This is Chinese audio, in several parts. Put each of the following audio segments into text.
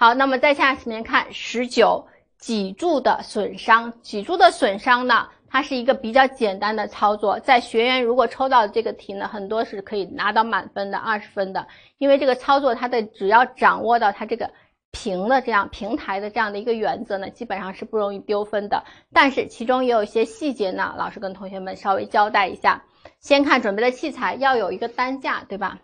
好，那么在下面看十九脊柱的损伤，脊柱的损伤呢，它是一个比较简单的操作，在学员如果抽到这个题呢，很多是可以拿到满分的二十分的，因为这个操作它的只要掌握到它这个平的这样平台的这样的一个原则呢，基本上是不容易丢分的。但是其中也有一些细节呢，老师跟同学们稍微交代一下。先看准备的器材要有一个担架，对吧？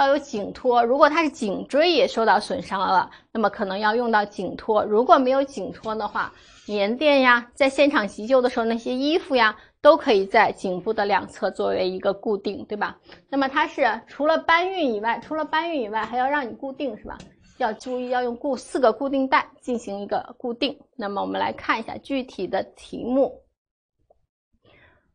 要有颈托，如果他是颈椎也受到损伤了，那么可能要用到颈托。如果没有颈托的话，棉垫呀，在现场急救的时候，那些衣服呀，都可以在颈部的两侧作为一个固定，对吧？那么它是除了搬运以外，除了搬运以外，还要让你固定，是吧？要注意要用固四个固定带进行一个固定。那么我们来看一下具体的题目。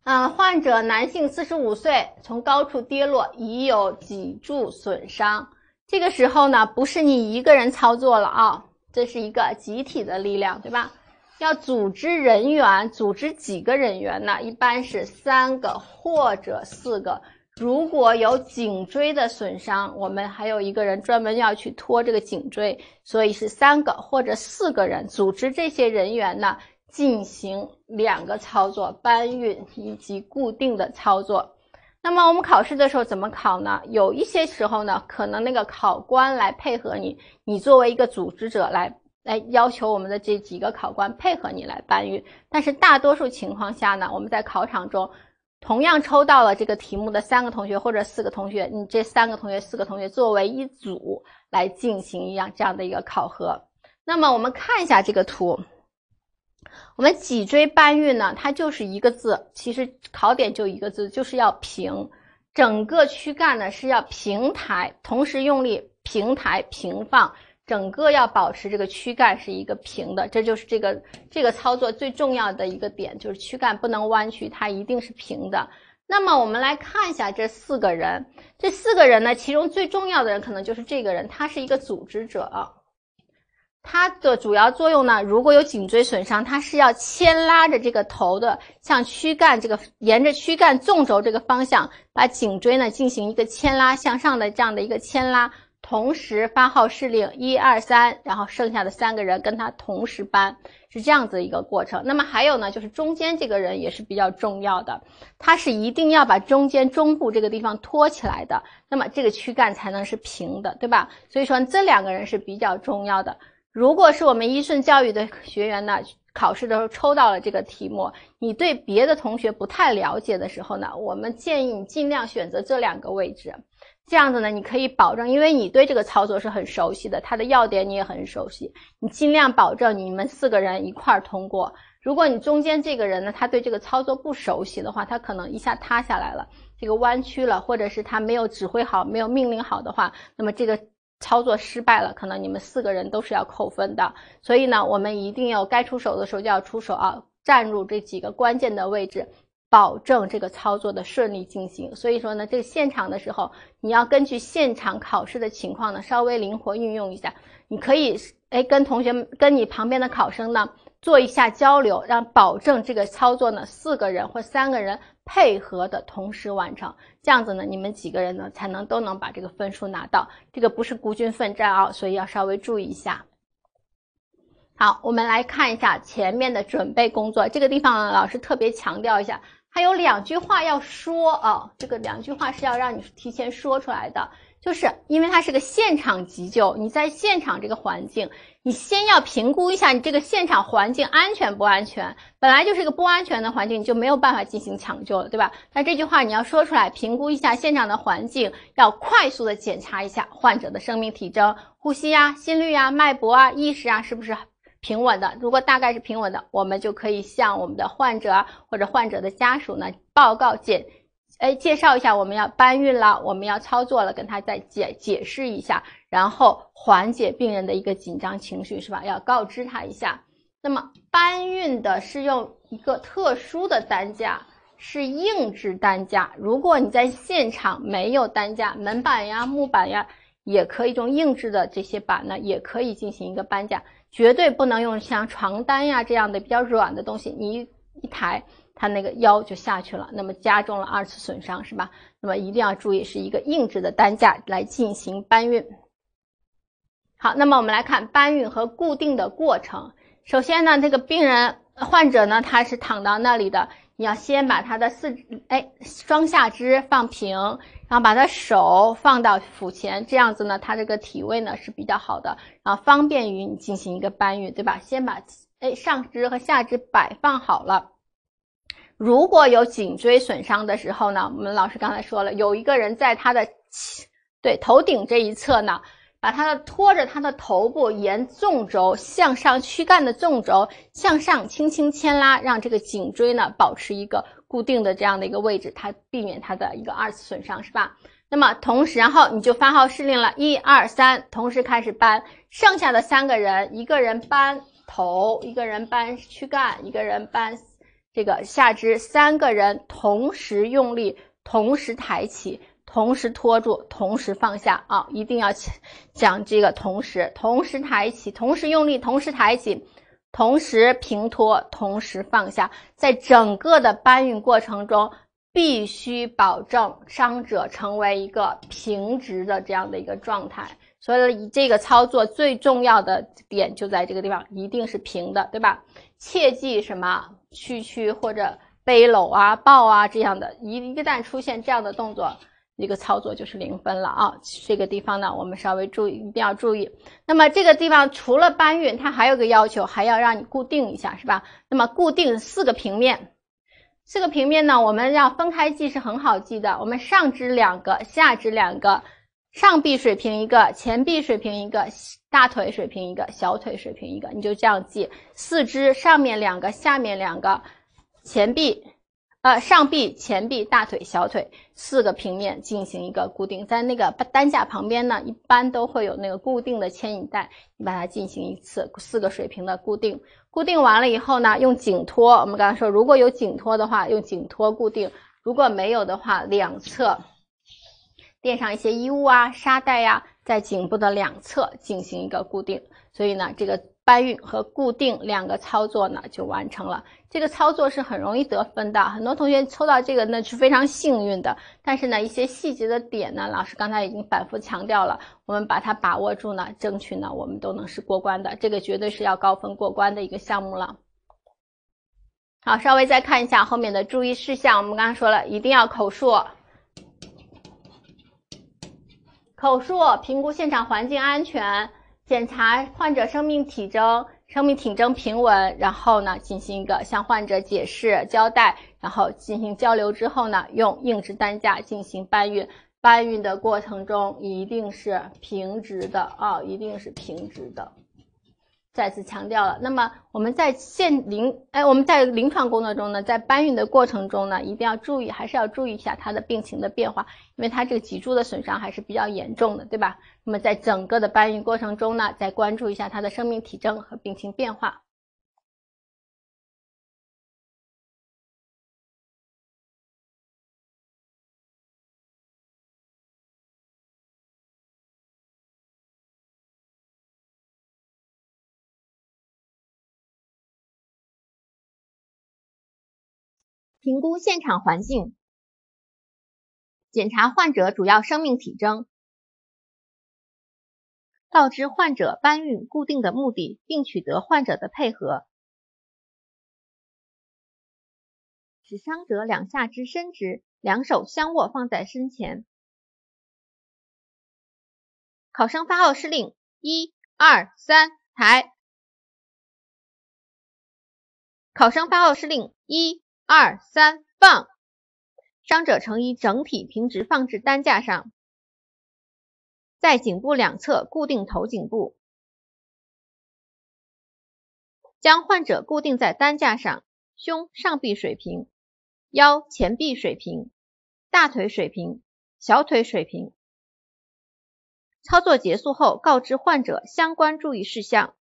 啊，患者男性，四十五岁，从高处跌落，已有脊柱损伤。这个时候呢，不是你一个人操作了啊，这是一个集体的力量，对吧？要组织人员，组织几个人员呢？一般是三个或者四个。如果有颈椎的损伤，我们还有一个人专门要去拖这个颈椎，所以是三个或者四个人组织这些人员呢。进行两个操作，搬运以及固定的操作。那么我们考试的时候怎么考呢？有一些时候呢，可能那个考官来配合你，你作为一个组织者来来要求我们的这几个考官配合你来搬运。但是大多数情况下呢，我们在考场中同样抽到了这个题目的三个同学或者四个同学，你这三个同学、四个同学作为一组来进行一样这样的一个考核。那么我们看一下这个图。我们脊椎搬运呢，它就是一个字，其实考点就一个字，就是要平。整个躯干呢是要平抬，同时用力平抬平放，整个要保持这个躯干是一个平的，这就是这个这个操作最重要的一个点，就是躯干不能弯曲，它一定是平的。那么我们来看一下这四个人，这四个人呢，其中最重要的人可能就是这个人，他是一个组织者。它的主要作用呢，如果有颈椎损伤，它是要牵拉着这个头的，向躯干这个沿着躯干纵轴这个方向，把颈椎呢进行一个牵拉向上的这样的一个牵拉，同时发号施令，一二三，然后剩下的三个人跟他同时搬，是这样子一个过程。那么还有呢，就是中间这个人也是比较重要的，他是一定要把中间中部这个地方托起来的，那么这个躯干才能是平的，对吧？所以说这两个人是比较重要的。如果是我们一顺教育的学员呢，考试的时候抽到了这个题目，你对别的同学不太了解的时候呢，我们建议你尽量选择这两个位置，这样子呢，你可以保证，因为你对这个操作是很熟悉的，它的要点你也很熟悉，你尽量保证你们四个人一块儿通过。如果你中间这个人呢，他对这个操作不熟悉的话，他可能一下塌下来了，这个弯曲了，或者是他没有指挥好，没有命令好的话，那么这个。操作失败了，可能你们四个人都是要扣分的。所以呢，我们一定要该出手的时候就要出手啊，站入这几个关键的位置，保证这个操作的顺利进行。所以说呢，这个现场的时候，你要根据现场考试的情况呢，稍微灵活运用一下。你可以哎跟同学跟你旁边的考生呢做一下交流，让保证这个操作呢四个人或三个人。配合的同时完成，这样子呢，你们几个人呢才能都能把这个分数拿到。这个不是孤军奋战啊，所以要稍微注意一下。好，我们来看一下前面的准备工作，这个地方老师特别强调一下，还有两句话要说啊，这个两句话是要让你提前说出来的。就是因为它是个现场急救，你在现场这个环境，你先要评估一下你这个现场环境安全不安全。本来就是一个不安全的环境，你就没有办法进行抢救了，对吧？那这句话你要说出来，评估一下现场的环境，要快速的检查一下患者的生命体征、呼吸呀、心率啊、脉搏啊、意识啊，是不是平稳的？如果大概是平稳的，我们就可以向我们的患者或者患者的家属呢报告检。哎，介绍一下，我们要搬运了，我们要操作了，跟他再解解释一下，然后缓解病人的一个紧张情绪，是吧？要告知他一下。那么搬运的是用一个特殊的担架，是硬质担架。如果你在现场没有担架，门板呀、木板呀，也可以用硬质的这些板呢，也可以进行一个搬架，绝对不能用像床单呀这样的比较软的东西，你一抬。他那个腰就下去了，那么加重了二次损伤，是吧？那么一定要注意，是一个硬质的担架来进行搬运。好，那么我们来看搬运和固定的过程。首先呢，这个病人患者呢，他是躺到那里的，你要先把他的四哎双下肢放平，然后把他手放到腹前，这样子呢，他这个体位呢是比较好的，然后方便于你进行一个搬运，对吧？先把哎上肢和下肢摆放好了。如果有颈椎损伤的时候呢，我们老师刚才说了，有一个人在他的对头顶这一侧呢，把他的拖着他的头部沿纵轴向上，躯干的纵轴向上轻轻牵拉，让这个颈椎呢保持一个固定的这样的一个位置，它避免它的一个二次损伤，是吧？那么同时，然后你就发号施令了，一二三，同时开始搬，剩下的三个人，一个人搬头，一个人搬躯干，一个人搬。这个下肢三个人同时用力，同时抬起，同时托住，同时放下啊！一定要讲这个同时，同时抬起，同时用力，同时抬起，同时平托，同时放下。在整个的搬运过程中，必须保证伤者成为一个平直的这样的一个状态。所以，这个操作最重要的点就在这个地方，一定是平的，对吧？切记什么？屈曲或者背搂啊、抱啊这样的，一一旦出现这样的动作，一个操作就是零分了啊。这个地方呢，我们稍微注意，一定要注意。那么这个地方除了搬运，它还有个要求，还要让你固定一下，是吧？那么固定四个平面，四个平面呢，我们要分开记是很好记的。我们上肢两个，下肢两个，上臂水平一个，前臂水平一个。大腿水平一个，小腿水平一个，你就这样记。四肢上面两个，下面两个，前臂，呃，上臂、前臂、大腿、小腿四个平面进行一个固定。在那个担架旁边呢，一般都会有那个固定的牵引带，你把它进行一次四个水平的固定。固定完了以后呢，用颈托。我们刚才说，如果有颈托的话，用颈托固定；如果没有的话，两侧垫上一些衣物啊、沙袋呀。在颈部的两侧进行一个固定，所以呢，这个搬运和固定两个操作呢就完成了。这个操作是很容易得分的，很多同学抽到这个呢是非常幸运的。但是呢，一些细节的点呢，老师刚才已经反复强调了，我们把它把握住呢，争取呢我们都能是过关的。这个绝对是要高分过关的一个项目了。好，稍微再看一下后面的注意事项，我们刚刚说了，一定要口述。口述评估现场环境安全，检查患者生命体征，生命体征平稳，然后呢进行一个向患者解释交代，然后进行交流之后呢，用硬质担架进行搬运。搬运的过程中一定是平直的啊，一定是平直的。再次强调了，那么我们在现临哎，我们在临床工作中呢，在搬运的过程中呢，一定要注意，还是要注意一下他的病情的变化，因为他这个脊柱的损伤还是比较严重的，对吧？那么在整个的搬运过程中呢，再关注一下他的生命体征和病情变化。评估现场环境，检查患者主要生命体征，告知患者搬运固定的目的，并取得患者的配合，使伤者两下肢伸直，两手相握放在身前。考生发号施令：一、二、三，抬。考生发号施令：一。二三放，伤者呈一整体平直放置担架上，在颈部两侧固定头颈部，将患者固定在担架上，胸上臂水平，腰前臂水平，大腿水平，小腿水平。操作结束后，告知患者相关注意事项。